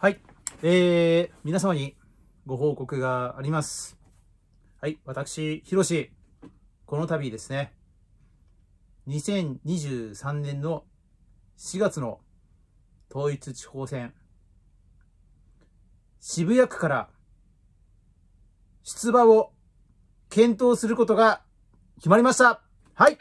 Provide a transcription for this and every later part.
はい。えー、皆様にご報告があります。はい。私、ひろし、この度ですね、2023年の4月の統一地方選、渋谷区から出馬を検討することが決まりました。はい。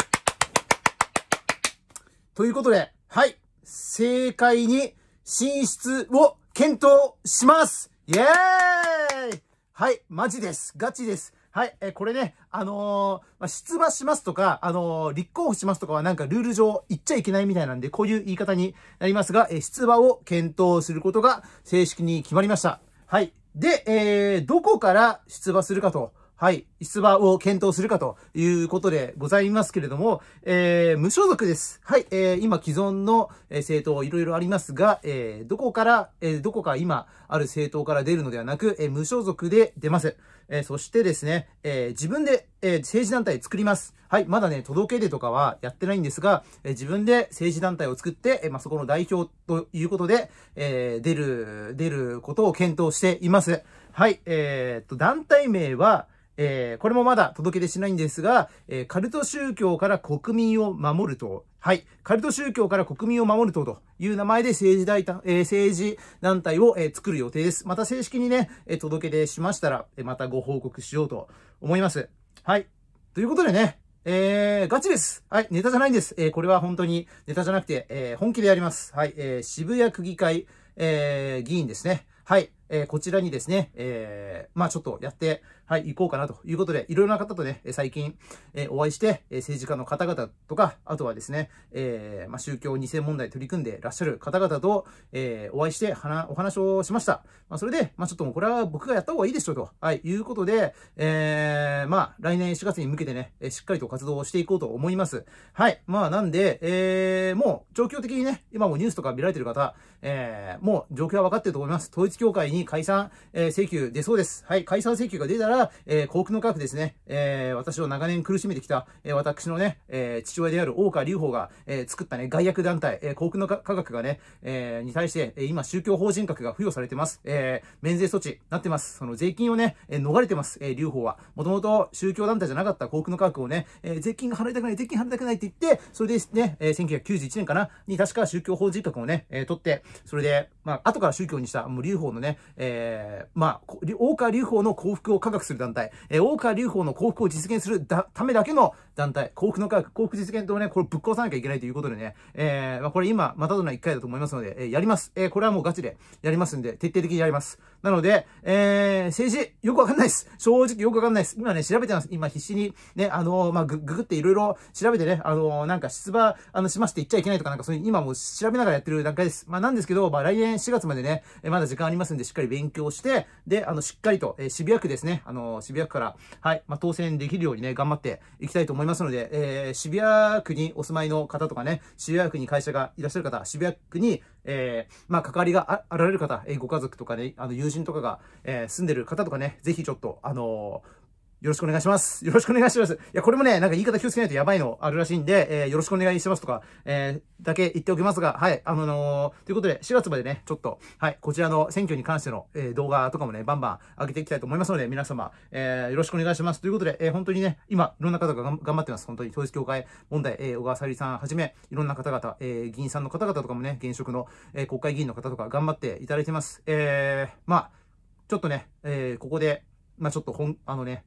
ということで、はい。正解に進出を検討しますイエーイはい、マジです。ガチです。はい、えこれね、あのー、ま、出馬しますとか、あのー、立候補しますとかはなんかルール上言っちゃいけないみたいなんで、こういう言い方になりますが、え出馬を検討することが正式に決まりました。はい。で、えー、どこから出馬するかとはい、出馬を検討するかということでございますけれども、えー、無所属です。はい、えー、今既存の政党いろいろありますが、えー、どこから、えー、どこか今ある政党から出るのではなく、えー、無所属で出ます。えー、そしてですね、えー、自分で、えー、政治団体作ります。はい、まだね、届け出とかはやってないんですが、えー、自分で政治団体を作って、えー、まあ、そこの代表ということで、えー、出る、出ることを検討しています。はい、えー、っと、団体名は、えー、これもまだ届け出しないんですが、えー、カルト宗教から国民を守ると、はい、カルト宗教から国民を守るとという名前で政治大えー、政治団体を、えー、作る予定です。また正式にね、えー、届け出しましたら、えー、またご報告しようと思います。はい。ということでね、えー、ガチです。はい、ネタじゃないんです。えー、これは本当にネタじゃなくて、えー、本気でやります。はい、えー、渋谷区議会、えー、議員ですね。はい、えー、こちらにですね、えー、まあちょっとやって、はい、行こうかなということで、いろいろな方とね、最近、えー、お会いして、え政治家の方々とか、あとはですね、えー、まあ宗教2世問題取り組んでらっしゃる方々と、えー、お会いして、お話をしました。まあそれで、まあちょっともうこれは僕がやった方がいいでしょうと、はい、いうことで、えー、まあ来年4月に向けてね、しっかりと活動をしていこうと思います。はい、まあなんで、えー、もう状況的にね、今もニュースとか見られてる方、えー、もう状況は分かってると思います。統一協会に解散、えー、請求出そうです。はい、解散請求が出たら、えー、幸福の科学ですね、えー、私を長年苦しめてきた、えー、私のね、えー、父親である大川隆法が、えー、作ったね、外役団体、えー、幸福の科学がね、えー、に対して、今、宗教法人格が付与されてます。えー、免税措置なってます。その税金をね、えー、逃れてます。えー、隆法は。もともと宗教団体じゃなかった幸福の科学をね、えー、税金が払いたくない、税金払いたくないって言って、それでね、えー、1991年かな、に確か宗教法人格をね、えー、取って、それで、まあ、後から宗教にした、もう隆法のね、えー、まあ、大川隆法の幸福を科学する団体、えー、大川隆法の幸福を実現するためだけの団体、幸福の科学、幸福実現とね、これぶっ壊さなきゃいけないということでね、えー、まあ、これ今、またどの1回だと思いますので、えー、やります。えー、これはもうガチでやりますんで、徹底的にやります。なので、えー、政治、よくわかんないです。正直よくわかんないです。今ね、調べてます。今必死に、ね、あの、まあ、ぐ、ぐっていろいろ調べてね、あの、なんか出馬、あの、しますって言っちゃいけないとか、なんかそういう、今も調べながらやってる段階です。まあ、なんですけど、まあ、来年4月までね、えまだ時間ありますんで、しっかり勉強して、で、あの、しっかりと、え渋谷区ですね、あの、の渋谷区から、はい、まあ、当選できるようにね、頑張っていきたいと思いますので、えー、渋谷区にお住まいの方とかね、渋谷区に会社がいらっしゃる方、渋谷区に、えー、まあ、関わりがあられる方、えー、ご家族とかね、あの、友人とかが、えー、住んでる方とかね、ぜひちょっと、あのーよろしくお願いします。よろしくお願いします。いや、これもね、なんか言い方気をつけないとやばいのあるらしいんで、えー、よろしくお願いしますとか、えー、だけ言っておきますが、はい、あのー、ということで、4月までね、ちょっと、はい、こちらの選挙に関しての、えー、動画とかもね、バンバン上げていきたいと思いますので、皆様、えー、よろしくお願いします。ということで、えー、本当にね、今、いろんな方が頑張ってます。本当に統一協会問題、えー、小川さゆりさんはじめ、いろんな方々、えー、議員さんの方々とかもね、現職の、えー、国会議員の方とか頑張っていただいてます。えー、まあ、ちょっとね、えー、ここで、まあちょっとほん、あのね、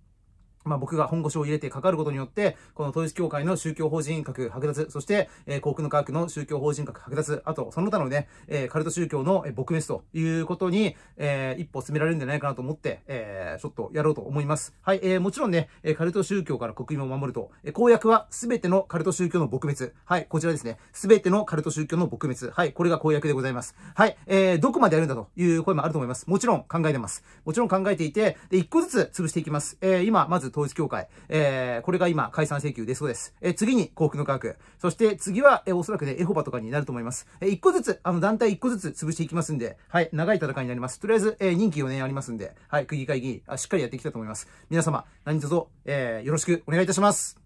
まあ、僕が本腰を入れてかかることによって、この統一教会の宗教法人格剥奪、そして、えー、幸福の科学の宗教法人格剥奪、あと、その他のね、えー、カルト宗教の、撲滅ということに、えー、一歩進められるんじゃないかなと思って、えー、ちょっとやろうと思います。はい、えー、もちろんね、えカルト宗教から国民を守ると、えー、公約はすべてのカルト宗教の撲滅。はい、こちらですね。すべてのカルト宗教の撲滅。はい、これが公約でございます。はい、えー、どこまでやるんだという声もあると思います。もちろん考えてます。もちろん考えていて、で、一個ずつ潰していきます。えー、今、まず統一協会、えー、これが今、解散請求出そうです。えー、次に、幸福の科学。そして、次は、えー、おそらくね、エホバとかになると思います。えー、一個ずつ、あの、団体一個ずつ潰していきますんで、はい、長い戦いになります。とりあえず、えー、任期4年ありますんで、はい、区議会議員あ、しっかりやっていきたいと思います。皆様、何卒、えー、よろしくお願いいたします。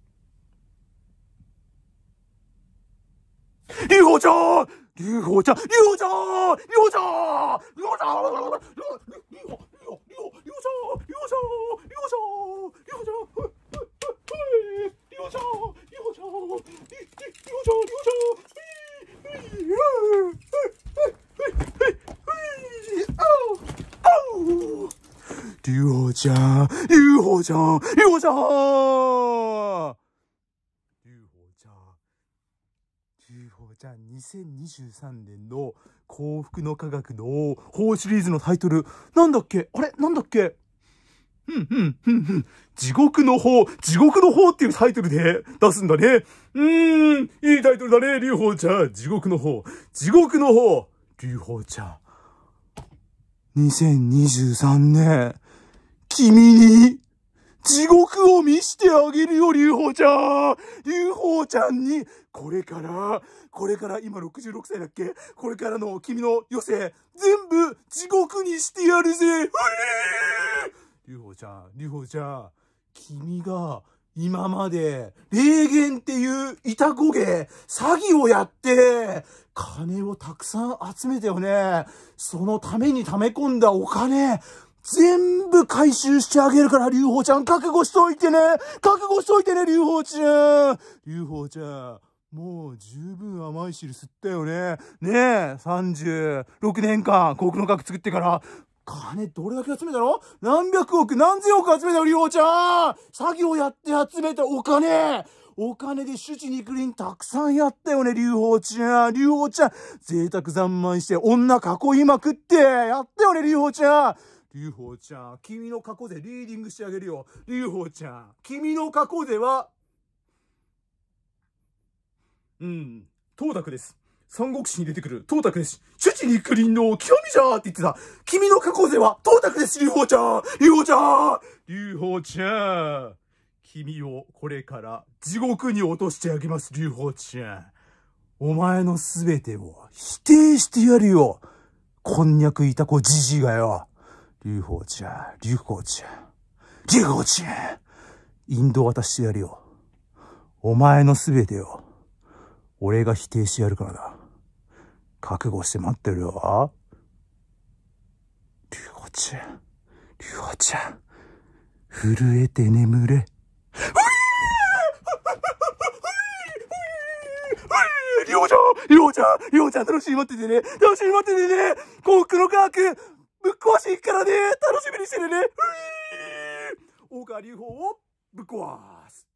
リホちゃん！リホちゃん！リホち劉宝ちゃん！長劉宝長劉宝長劉宝ちゃん！ 요소 요소 요소 요소 요소 요소 요소 요소 유호자 유호자 유호자 りゅうほちゃん、2023年の幸福の科学の法シリーズのタイトル、なんだっけ？あれ？なんだっけ？ふんふんふんふん。地獄の法、地獄の法っていうタイトルで出すんだね。うーん、いいタイトルだね、りゅうほちゃん。地獄の法、地獄の法、りゅうほちゃん。2023年、君に、地獄を見してあげるよ、りゅうほちゃん。りゅうほちゃんに、これから、これから、今66歳だっけ？これからの君の余生、全部、地獄にしてやるぜ。うえー！りほちゃん、りゅうほちゃん、君が、今まで、霊言っていう、いたこげ、詐欺をやって、金をたくさん集めたよね。そのために溜め込んだお金、全部回収してあげるから、竜宝ちゃん、覚悟しといてね覚悟しといてね、竜宝ちゃん竜宝ちゃん、もう十分甘い汁吸ったよね。ねえ、36年間、幸福の額作ってから、金どれだけ集めたの？何百億、何千億集めたよ、りょうちゃん詐欺をやって集めたお金お金で主治肉林たくさんやったよね、竜宝ちゃん。竜宝ちゃん。贅沢三昧して女囲いまくって、やったよね、竜宝ちゃん。竜宝ちゃん、君の過去でリーディングしてあげるよ。竜宝ちゃん、君の過去では、うん、東卓です。三国志に出てくる東卓です。主治肉林の極みじゃーって言ってた。君の過去勢は東卓です、竜宝ちゃん竜宝ちゃん竜宝ちゃん君をこれから地獄に落としてあげます、竜宝ちゃん。お前のすべてを否定してやるよ。こんにゃくいたこじじいがよ。竜宝ちゃん、竜宝ちゃん、竜宝ちゃん。インド渡してやるよ。お前のすべてを。俺が否定してやるからだ。覚悟して待ってるよ。竜宝ちゃん、竜宝ちゃん、震えて眠れ。りょうちゃんりょうちゃんりょうちゃん楽しみ待っててね楽しみ待っててね幸福の科学ぶっ壊していくからね楽しみにしてるね。大川隆法をぶっ壊す。